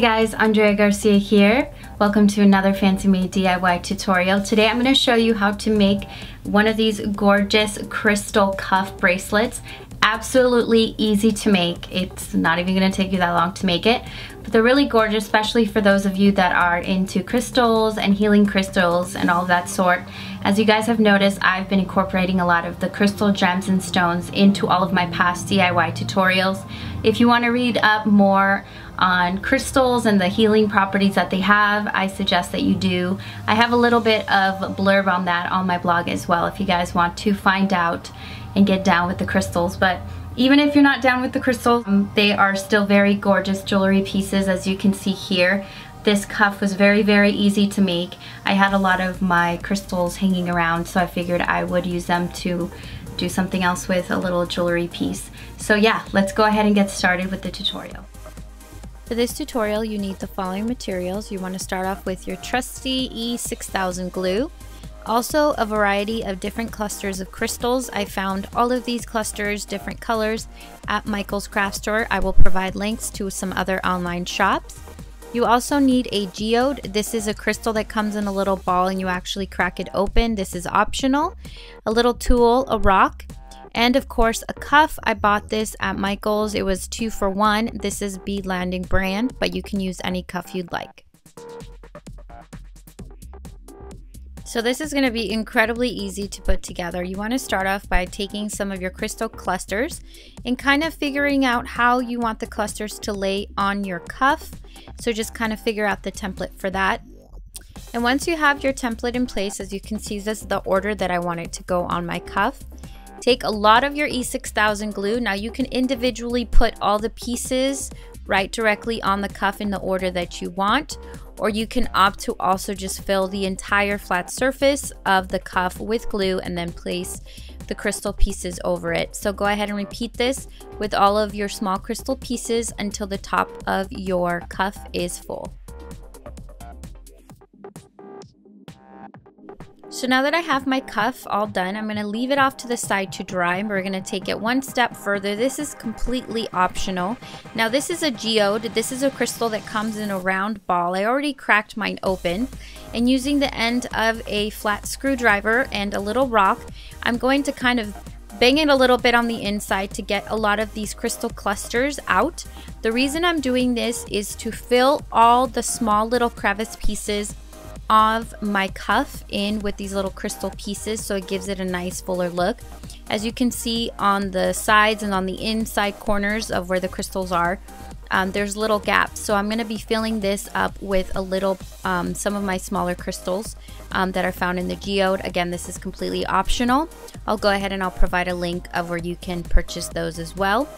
guys, Andrea Garcia here. Welcome to another Fancy Made DIY tutorial. Today I'm going to show you how to make one of these gorgeous crystal cuff bracelets. Absolutely easy to make. It's not even going to take you that long to make it. But they're really gorgeous, especially for those of you that are into crystals and healing crystals and all that sort. As you guys have noticed, I've been incorporating a lot of the crystal gems and stones into all of my past DIY tutorials. If you want to read up more on crystals and the healing properties that they have, I suggest that you do. I have a little bit of blurb on that on my blog as well if you guys want to find out and get down with the crystals. But even if you're not down with the crystals, um, they are still very gorgeous jewelry pieces as you can see here. This cuff was very, very easy to make. I had a lot of my crystals hanging around, so I figured I would use them to do something else with a little jewelry piece. So yeah, let's go ahead and get started with the tutorial. For this tutorial, you need the following materials. You want to start off with your trusty E6000 glue, also a variety of different clusters of crystals. I found all of these clusters, different colors, at Michael's Craft Store. I will provide links to some other online shops. You also need a geode. This is a crystal that comes in a little ball and you actually crack it open. This is optional. A little tool, a rock, and of course a cuff. I bought this at Michael's. It was two for one. This is Bead Landing brand, but you can use any cuff you'd like. So this is going to be incredibly easy to put together. You want to start off by taking some of your crystal clusters and kind of figuring out how you want the clusters to lay on your cuff. So just kind of figure out the template for that. And once you have your template in place, as you can see, this is the order that I want it to go on my cuff. Take a lot of your E6000 glue. Now you can individually put all the pieces right directly on the cuff in the order that you want, or you can opt to also just fill the entire flat surface of the cuff with glue and then place the crystal pieces over it. So go ahead and repeat this with all of your small crystal pieces until the top of your cuff is full. So now that I have my cuff all done, I'm going to leave it off to the side to dry we're going to take it one step further. This is completely optional. Now this is a geode. This is a crystal that comes in a round ball. I already cracked mine open and using the end of a flat screwdriver and a little rock, I'm going to kind of bang it a little bit on the inside to get a lot of these crystal clusters out. The reason I'm doing this is to fill all the small little crevice pieces of my cuff in with these little crystal pieces so it gives it a nice fuller look. As you can see on the sides and on the inside corners of where the crystals are, um, there's little gaps. So I'm going to be filling this up with a little, um, some of my smaller crystals um, that are found in the geode. Again, this is completely optional. I'll go ahead and I'll provide a link of where you can purchase those as well.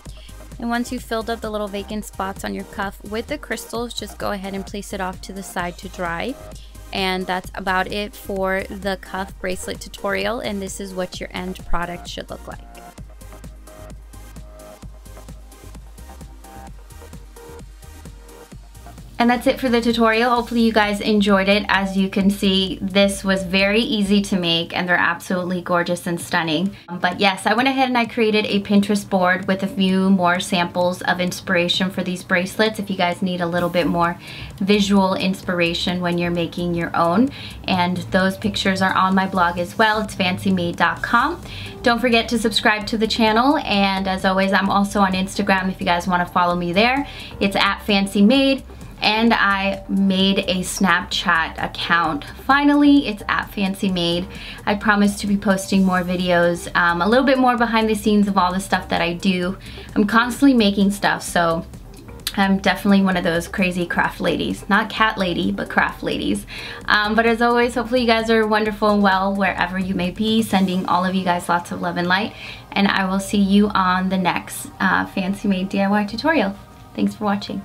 And once you've filled up the little vacant spots on your cuff with the crystals, just go ahead and place it off to the side to dry. And that's about it for the cuff bracelet tutorial. And this is what your end product should look like. And that's it for the tutorial. Hopefully you guys enjoyed it. As you can see, this was very easy to make and they're absolutely gorgeous and stunning. Um, but yes, I went ahead and I created a Pinterest board with a few more samples of inspiration for these bracelets if you guys need a little bit more visual inspiration when you're making your own. And those pictures are on my blog as well. It's fancymade.com. Don't forget to subscribe to the channel. And as always, I'm also on Instagram if you guys want to follow me there. It's at fancymade and I made a Snapchat account. Finally, it's at Fancy Made. I promise to be posting more videos, um, a little bit more behind the scenes of all the stuff that I do. I'm constantly making stuff, so I'm definitely one of those crazy craft ladies. Not cat lady, but craft ladies. Um, but as always, hopefully you guys are wonderful and well wherever you may be. Sending all of you guys lots of love and light. And I will see you on the next uh, Fancy Made DIY tutorial. Thanks for watching.